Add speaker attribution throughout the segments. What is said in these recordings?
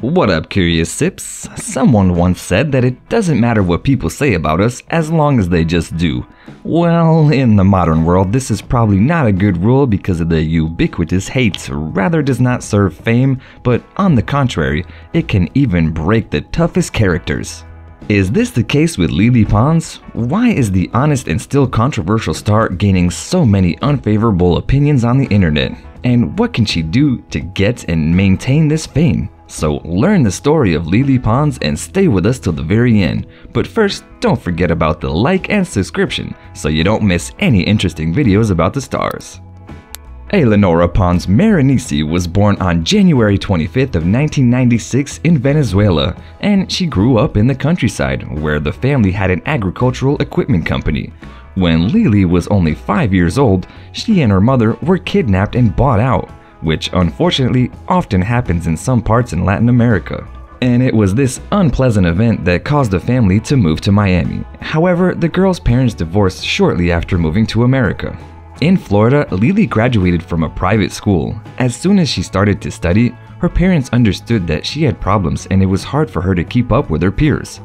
Speaker 1: What up, CurioSips? Someone once said that it doesn't matter what people say about us as long as they just do. Well, in the modern world, this is probably not a good rule because of the ubiquitous hate rather does not serve fame, but on the contrary, it can even break the toughest characters. Is this the case with Lily Pons? Why is the honest and still controversial star gaining so many unfavorable opinions on the internet? And what can she do to get and maintain this fame? So learn the story of Lily Pons and stay with us till the very end. But first, don't forget about the like and subscription so you don't miss any interesting videos about the stars. Eleonora Pons Maronese was born on January 25th of 1996 in Venezuela, and she grew up in the countryside where the family had an agricultural equipment company. When Lily was only 5 years old, she and her mother were kidnapped and bought out which unfortunately often happens in some parts in Latin America. And it was this unpleasant event that caused the family to move to Miami. However, the girl's parents divorced shortly after moving to America. In Florida, Lily graduated from a private school. As soon as she started to study, her parents understood that she had problems and it was hard for her to keep up with her peers.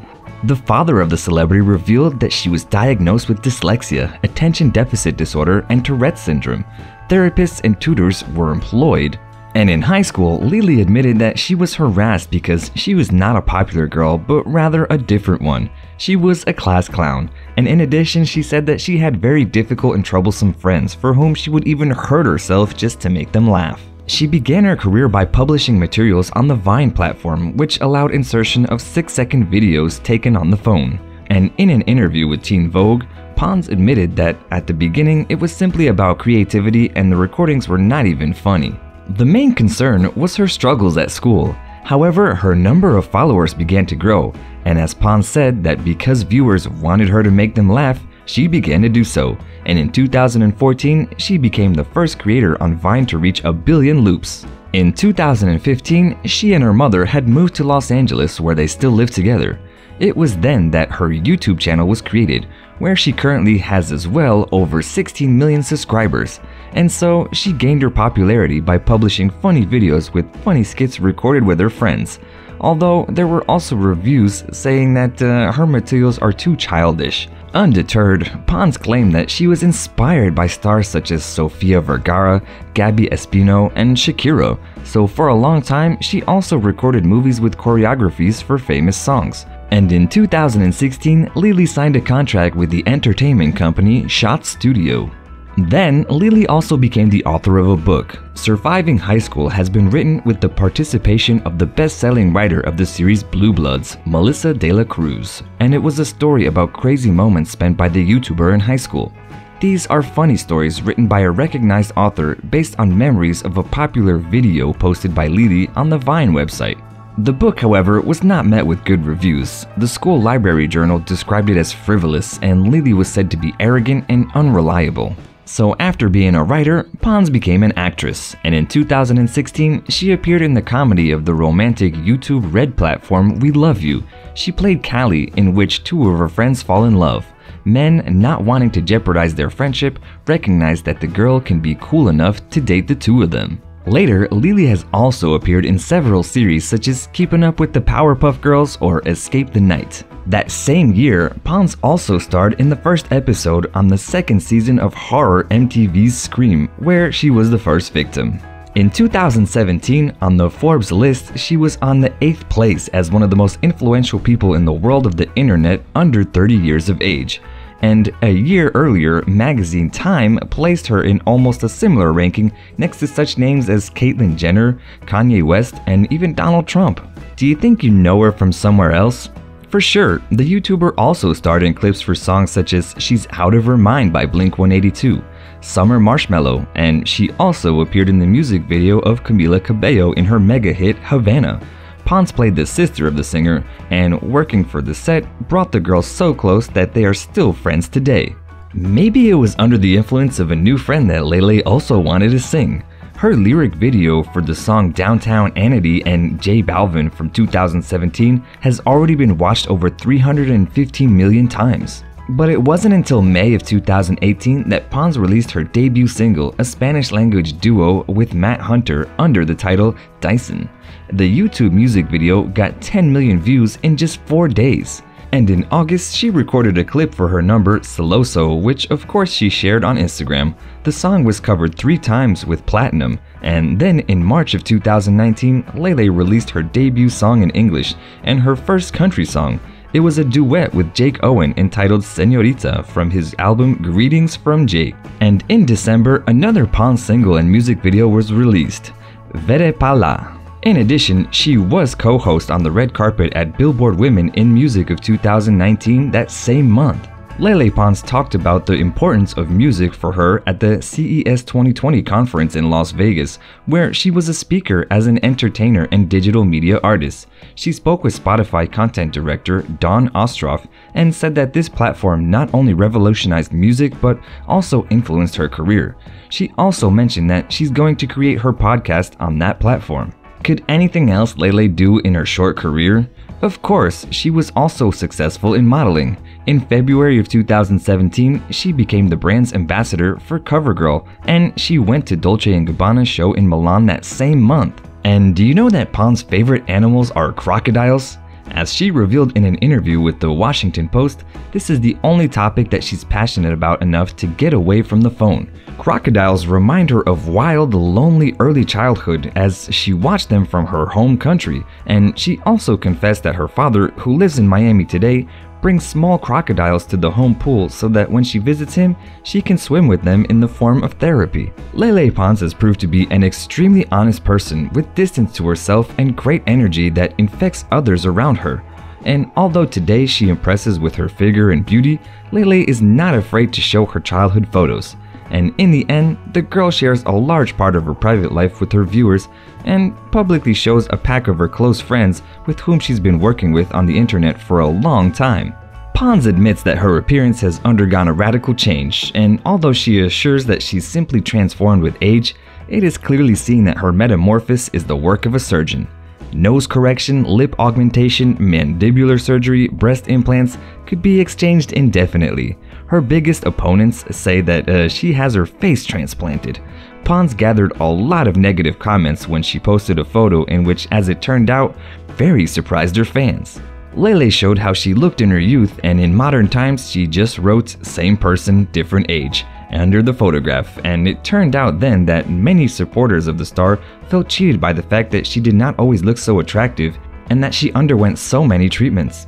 Speaker 1: The father of the celebrity revealed that she was diagnosed with dyslexia, attention deficit disorder, and Tourette's syndrome, therapists and tutors were employed. And in high school, Lily admitted that she was harassed because she was not a popular girl, but rather a different one. She was a class clown, and in addition, she said that she had very difficult and troublesome friends for whom she would even hurt herself just to make them laugh. She began her career by publishing materials on the Vine platform, which allowed insertion of 6 second videos taken on the phone. And in an interview with Teen Vogue, Pons admitted that at the beginning it was simply about creativity and the recordings were not even funny. The main concern was her struggles at school. However, her number of followers began to grow, and as Pons said that because viewers wanted her to make them laugh, she began to do so, and in 2014, she became the first creator on Vine to reach a billion loops. In 2015, she and her mother had moved to Los Angeles where they still live together. It was then that her YouTube channel was created, where she currently has as well over 16 million subscribers, and so she gained her popularity by publishing funny videos with funny skits recorded with her friends, although there were also reviews saying that uh, her materials are too childish. Undeterred, Pons claimed that she was inspired by stars such as Sofia Vergara, Gaby Espino, and Shakira, so for a long time she also recorded movies with choreographies for famous songs. And in 2016, Lily signed a contract with the entertainment company Shot Studio. Then, Lily also became the author of a book. Surviving High School has been written with the participation of the best-selling writer of the series Blue Bloods, Melissa De La Cruz, and it was a story about crazy moments spent by the YouTuber in high school. These are funny stories written by a recognized author based on memories of a popular video posted by Lily on the Vine website. The book, however, was not met with good reviews. The school library journal described it as frivolous, and Lily was said to be arrogant and unreliable. So after being a writer, Pons became an actress, and in 2016, she appeared in the comedy of the romantic YouTube Red platform We Love You. She played Callie, in which two of her friends fall in love. Men, not wanting to jeopardize their friendship, recognize that the girl can be cool enough to date the two of them. Later, Lily has also appeared in several series such as Keeping Up with the Powerpuff Girls or Escape the Night. That same year, Pons also starred in the first episode on the second season of Horror MTV's Scream, where she was the first victim. In 2017, on the Forbes list, she was on the 8th place as one of the most influential people in the world of the internet under 30 years of age and a year earlier, magazine Time placed her in almost a similar ranking next to such names as Caitlyn Jenner, Kanye West, and even Donald Trump. Do you think you know her from somewhere else? For sure, the YouTuber also starred in clips for songs such as She's Out of Her Mind by Blink 182, Summer Marshmello, and she also appeared in the music video of Camila Cabello in her mega hit Havana. Pons played the sister of the singer, and working for the set brought the girls so close that they are still friends today. Maybe it was under the influence of a new friend that Lele also wanted to sing. Her lyric video for the song Downtown Anitta and J Balvin from 2017 has already been watched over 315 million times. But it wasn't until May of 2018 that Pons released her debut single, a Spanish language duo with Matt Hunter under the title Dicen. The YouTube music video got 10 million views in just 4 days. And in August, she recorded a clip for her number Celoso, which of course she shared on Instagram. The song was covered three times with platinum, and then in March of 2019, Lele released her debut song in English and her first country song. It was a duet with Jake Owen entitled Senorita from his album Greetings from Jake. And in December, another Pons single and music video was released, Vere Pala. In addition, she was co-host on the red carpet at Billboard Women in Music of 2019 that same month. Lele Pons talked about the importance of music for her at the CES 2020 conference in Las Vegas, where she was a speaker as an entertainer and digital media artist. She spoke with Spotify content director Dawn Ostroff and said that this platform not only revolutionized music but also influenced her career. She also mentioned that she's going to create her podcast on that platform. Could anything else Lele do in her short career? Of course, she was also successful in modeling. In February of 2017, she became the brand's ambassador for CoverGirl, and she went to Dolce & Gabbana's show in Milan that same month. And do you know that Pons' favorite animals are crocodiles? As she revealed in an interview with the Washington Post, this is the only topic that she's passionate about enough to get away from the phone. Crocodiles remind her of wild, lonely early childhood as she watched them from her home country, and she also confessed that her father, who lives in Miami today, brings small crocodiles to the home pool so that when she visits him, she can swim with them in the form of therapy. Lele Pons has proved to be an extremely honest person with distance to herself and great energy that infects others around her. And although today she impresses with her figure and beauty, Lele is not afraid to show her childhood photos. And in the end, the girl shares a large part of her private life with her viewers and publicly shows a pack of her close friends with whom she's been working with on the internet for a long time. Pons admits that her appearance has undergone a radical change, and although she assures that she's simply transformed with age, it is clearly seen that her metamorphosis is the work of a surgeon. Nose correction, lip augmentation, mandibular surgery, breast implants could be exchanged indefinitely. Her biggest opponents say that uh, she has her face transplanted. Pons gathered a lot of negative comments when she posted a photo in which, as it turned out, very surprised her fans. Lele showed how she looked in her youth, and in modern times, she just wrote same person, different age under the photograph, and it turned out then that many supporters of the star felt cheated by the fact that she did not always look so attractive and that she underwent so many treatments.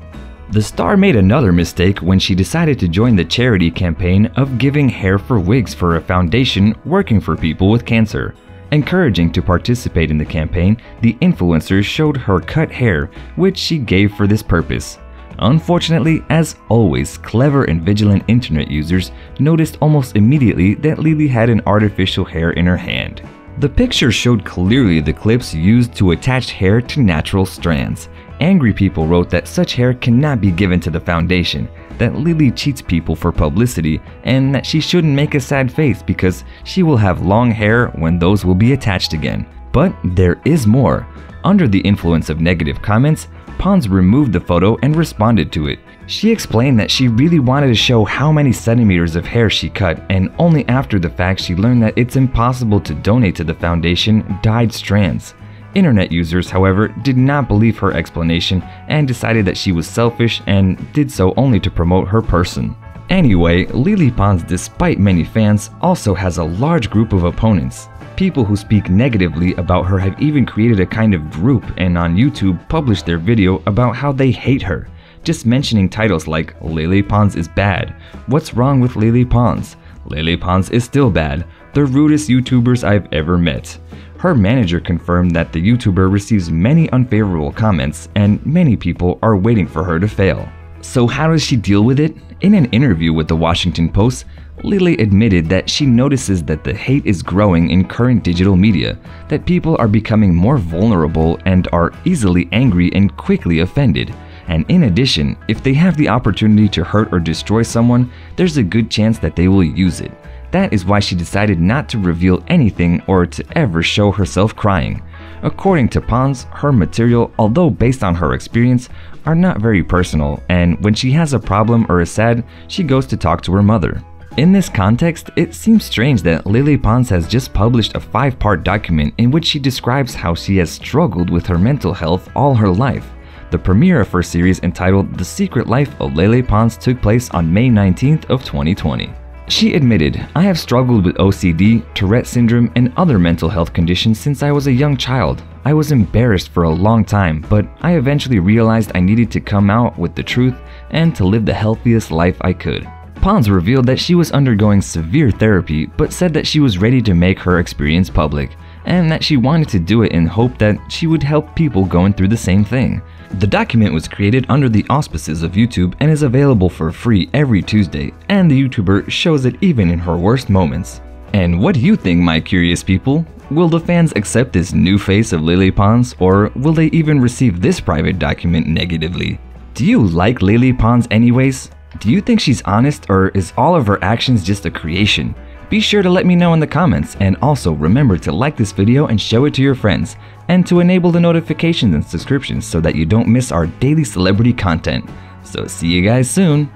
Speaker 1: The star made another mistake when she decided to join the charity campaign of giving hair for wigs for a foundation working for people with cancer. Encouraging to participate in the campaign, the influencer showed her cut hair, which she gave for this purpose. Unfortunately, as always, clever and vigilant internet users noticed almost immediately that Lily had an artificial hair in her hand. The picture showed clearly the clips used to attach hair to natural strands. Angry people wrote that such hair cannot be given to the foundation, that Lily cheats people for publicity, and that she shouldn't make a sad face because she will have long hair when those will be attached again. But there is more. Under the influence of negative comments, Pons removed the photo and responded to it. She explained that she really wanted to show how many centimeters of hair she cut, and only after the fact she learned that it's impossible to donate to the foundation dyed strands. Internet users, however, did not believe her explanation and decided that she was selfish and did so only to promote her person. Anyway, Lily Pons, despite many fans, also has a large group of opponents. People who speak negatively about her have even created a kind of group and on YouTube published their video about how they hate her, just mentioning titles like Lily Pons is bad, what's wrong with Lily Pons, Lele Pons is still bad, the rudest YouTubers I've ever met. Her manager confirmed that the YouTuber receives many unfavorable comments and many people are waiting for her to fail. So how does she deal with it? In an interview with the Washington Post, Lily admitted that she notices that the hate is growing in current digital media, that people are becoming more vulnerable and are easily angry and quickly offended. And in addition, if they have the opportunity to hurt or destroy someone, there's a good chance that they will use it. That is why she decided not to reveal anything or to ever show herself crying. According to Pons, her material, although based on her experience, are not very personal, and when she has a problem or is sad, she goes to talk to her mother. In this context, it seems strange that Lily Pons has just published a five part document in which she describes how she has struggled with her mental health all her life. The premiere of her series entitled The Secret Life of Lele Pons took place on May 19th of 2020. She admitted, I have struggled with OCD, Tourette syndrome, and other mental health conditions since I was a young child. I was embarrassed for a long time, but I eventually realized I needed to come out with the truth and to live the healthiest life I could. Pons revealed that she was undergoing severe therapy, but said that she was ready to make her experience public, and that she wanted to do it in hope that she would help people going through the same thing. The document was created under the auspices of YouTube and is available for free every Tuesday, and the YouTuber shows it even in her worst moments. And what do you think, my curious people? Will the fans accept this new face of Lily Pons, or will they even receive this private document negatively? Do you like Lily Pons anyways? Do you think she's honest, or is all of her actions just a creation? Be sure to let me know in the comments and also remember to like this video and show it to your friends and to enable the notifications and subscriptions so that you don't miss our daily celebrity content. So see you guys soon!